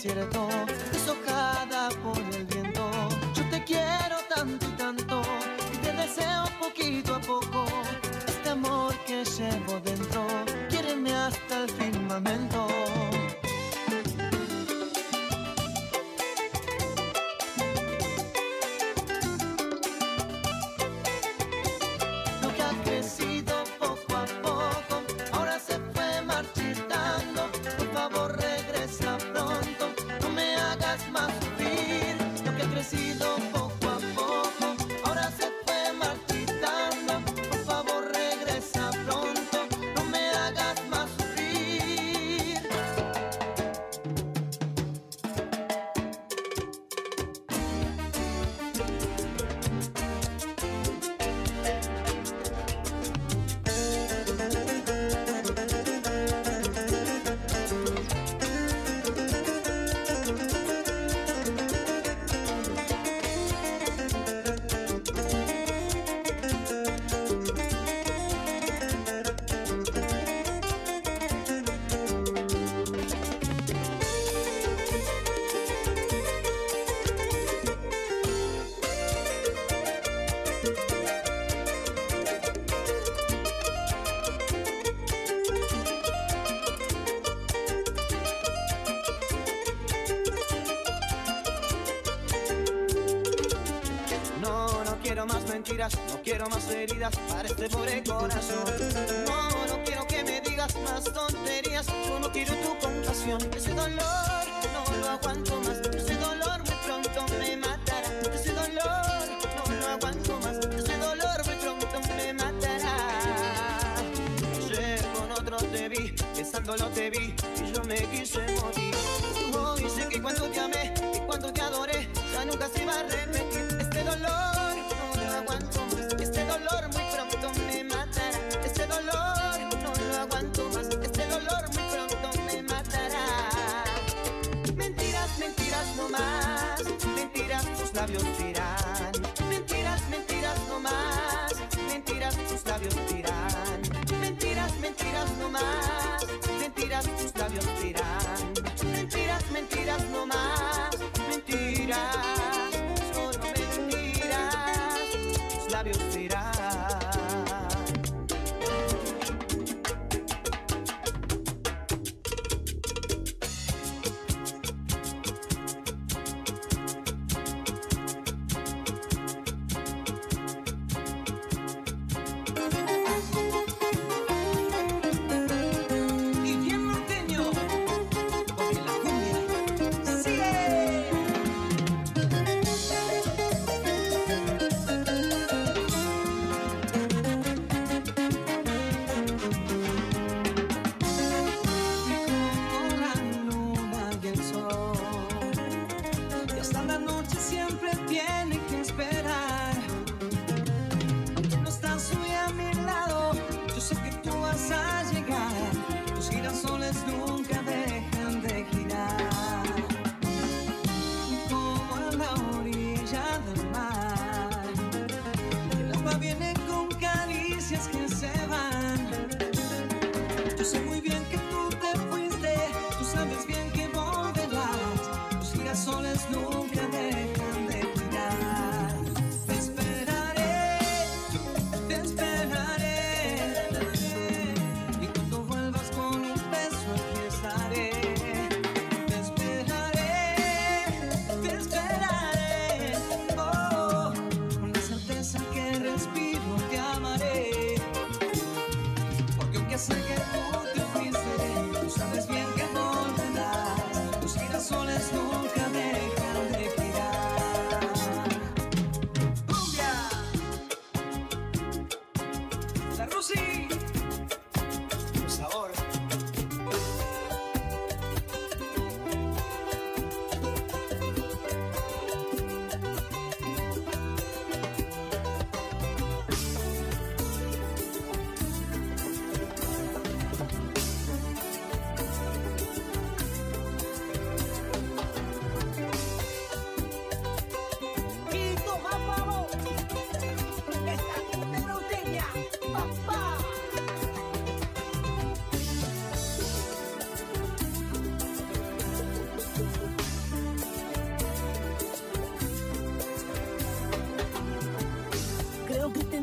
接着咚 my mentiras, no quiero más heridas para este pobre corazón. No, no quiero que me digas más tonterías, yo no quiero tu compasión. Ese dolor no lo aguanto más, ese dolor muy pronto me matará. Ese dolor no lo aguanto más, ese dolor muy pronto me matará. Ayer con otro te vi, pensándolo te vi y yo me quise morir. Hoy sé que cuando te Yes, we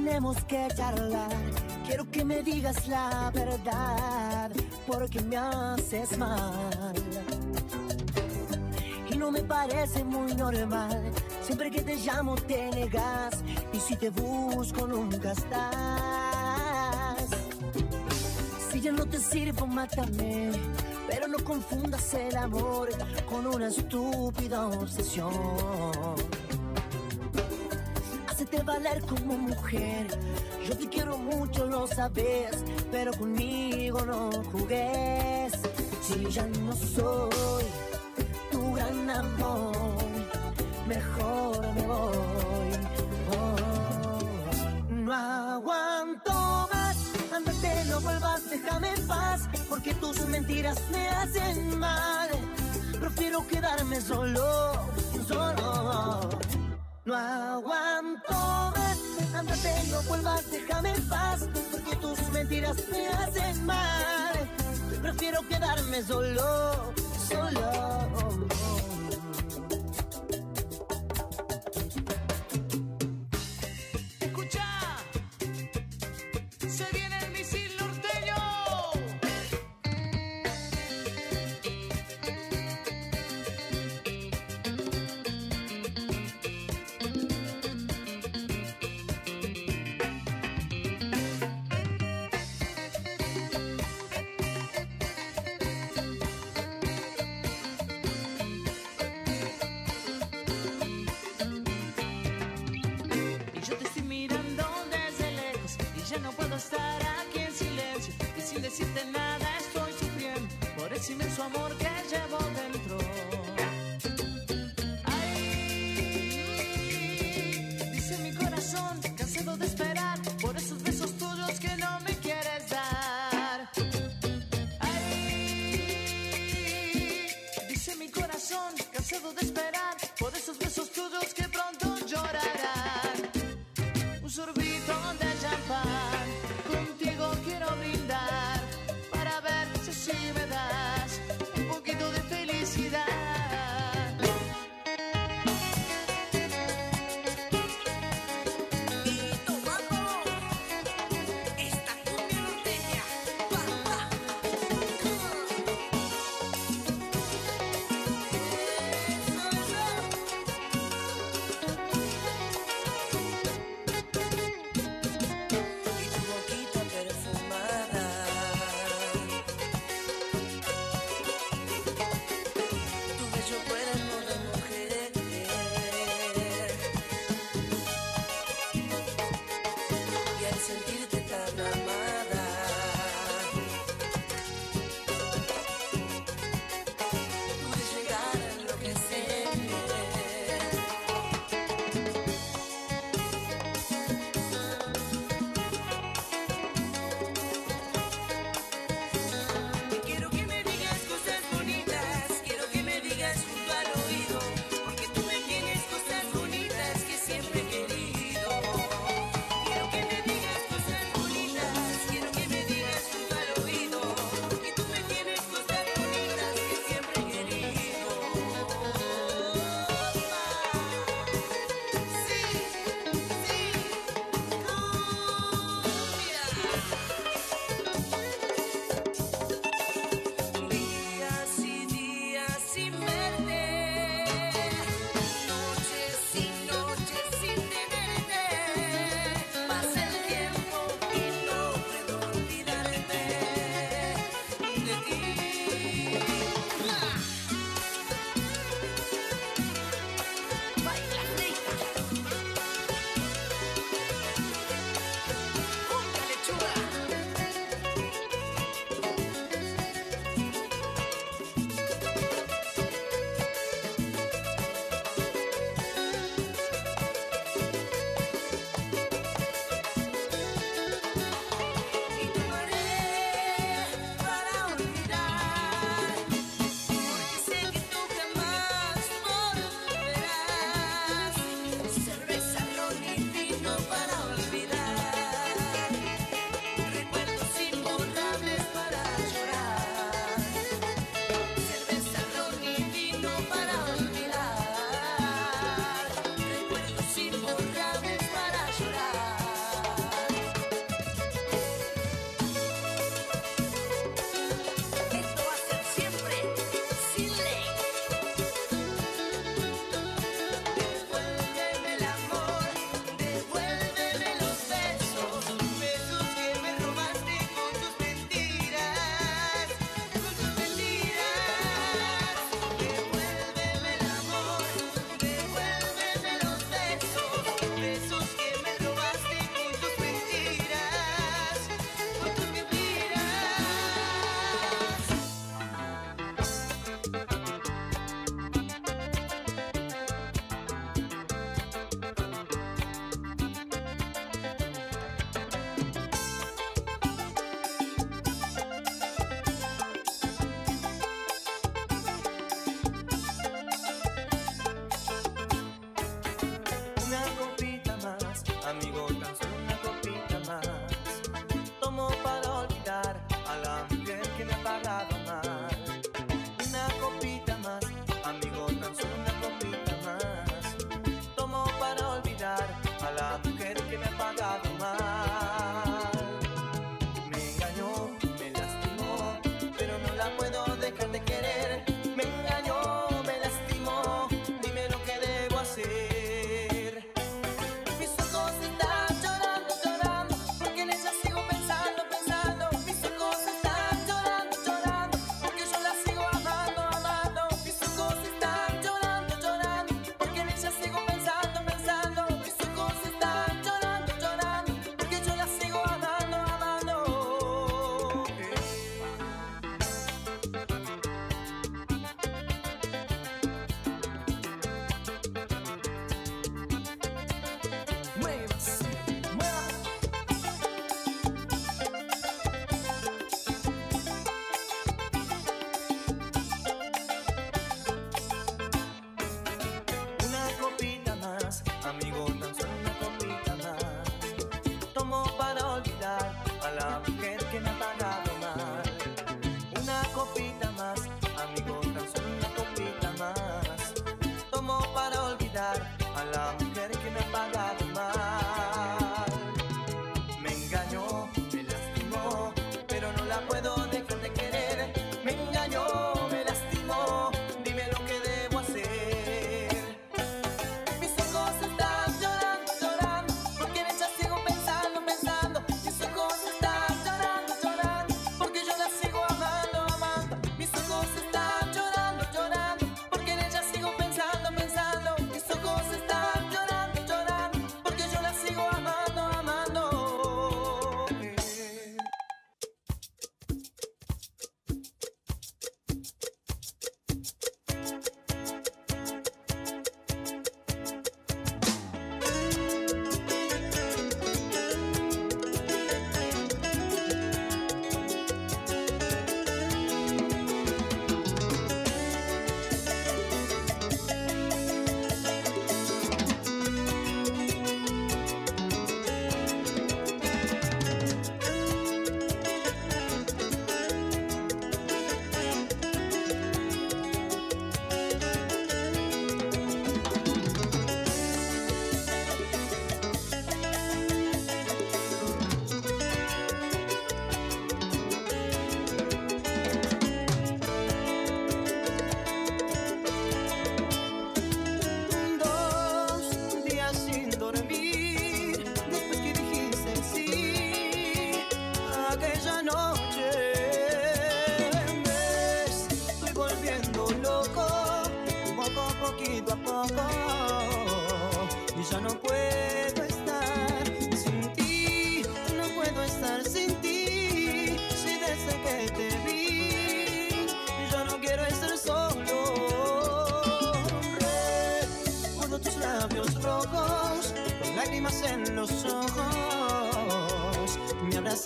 tenemos que charlar. Quiero que me digas la verdad, porque me haces mal. Y no me parece muy normal. Siempre que te llamo te negas, y si te busco nunca estás. Si ya no te sirvo, mátame. Pero no confundas el amor con una estúpida obsesión. Hacete valer como mujer. Yo te quiero mucho, lo sabes, pero conmigo no jugues. Si ya no soy tu gran amor, mejor me voy. Oh, no aguanto más, ándate, no vuelvas, déjame en paz, porque tus mentiras me hacen mal. Prefiero quedarme solo, solo. No aguanto más, ándate, no vuelvas, déjame en paz, porque tus mentiras me hacen mal. Prefiero quedarme solo, solo. Cansado de esperar por esos besos tuyos que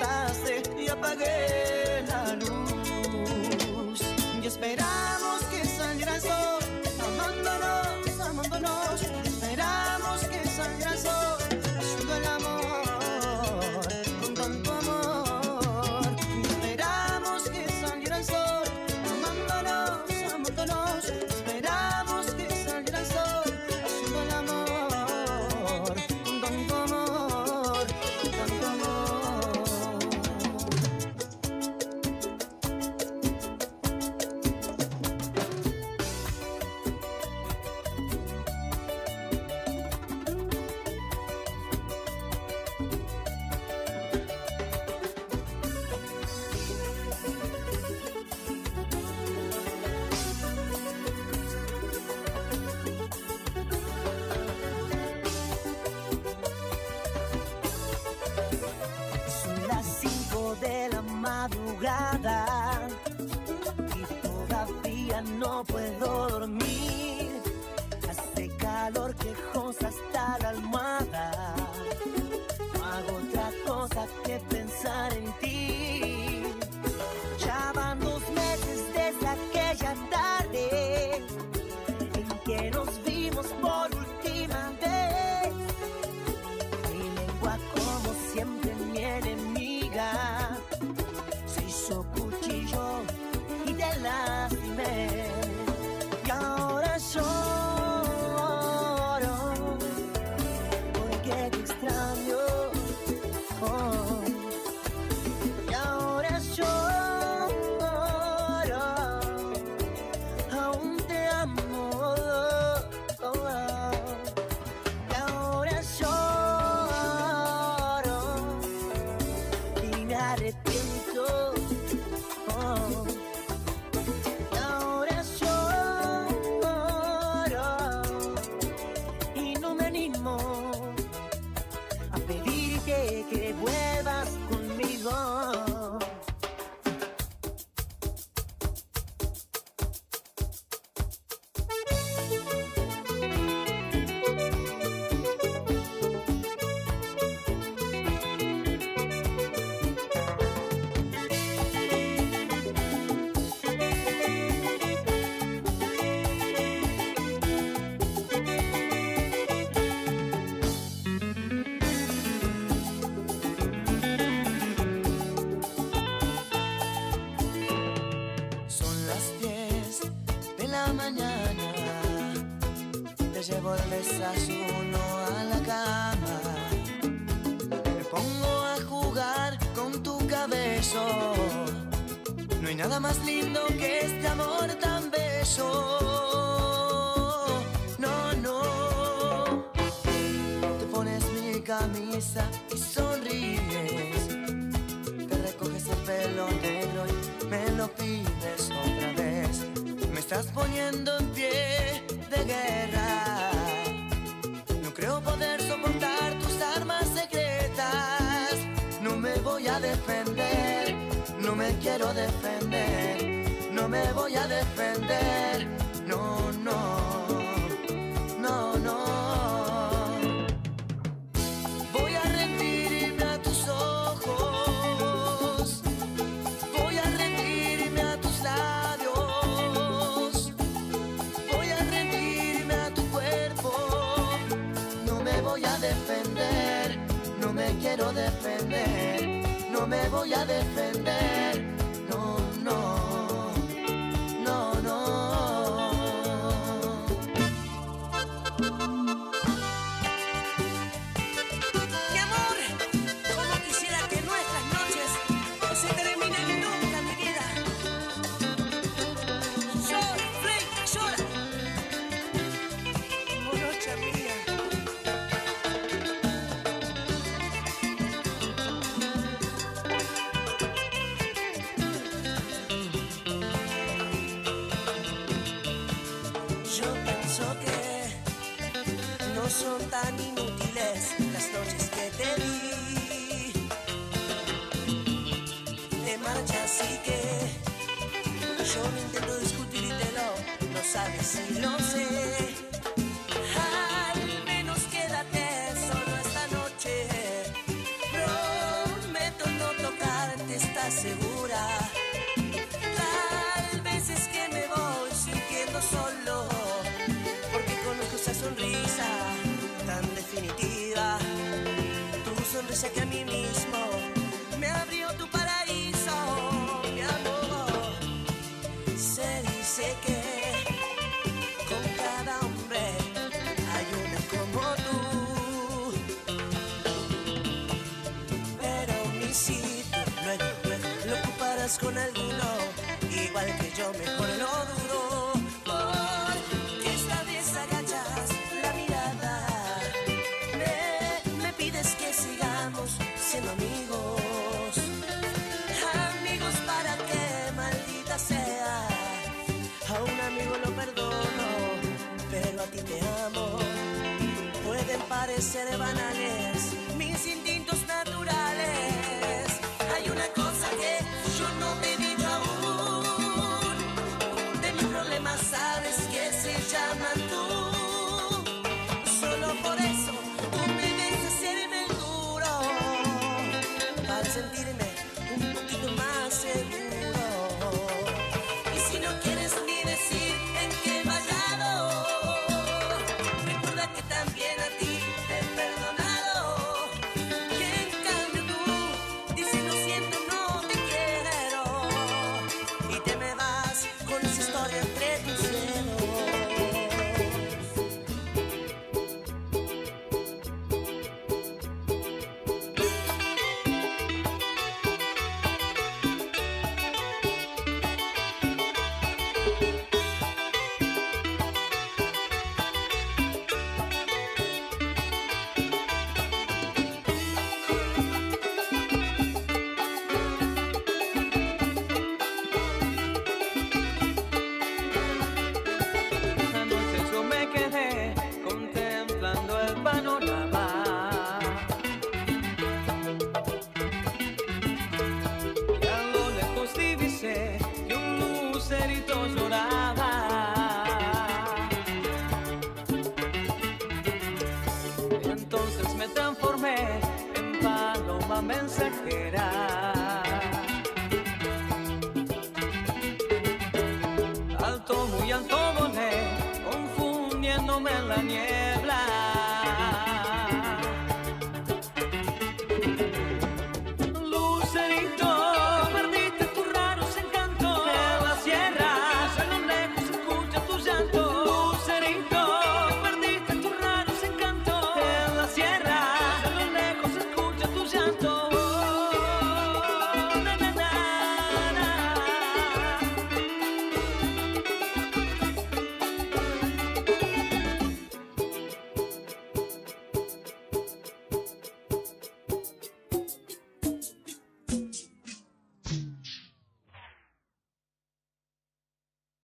pensaste y apagué. y todavía no puedo dormir. la mesa y sonríes. Te recoges el pelo negro y me lo pides otra vez. Me estás poniendo en pie de guerra. No creo poder soportar tus armas secretas. No me voy a defender, no me quiero defender. No me voy a defender, no, no. ya defender. Yo pienso que no son tan inútiles las noches que te di. Te marchas y que yo no intento discutir y te lo no sabes si lo sé. con alguna muy alto volé, confundiéndome en la nieve.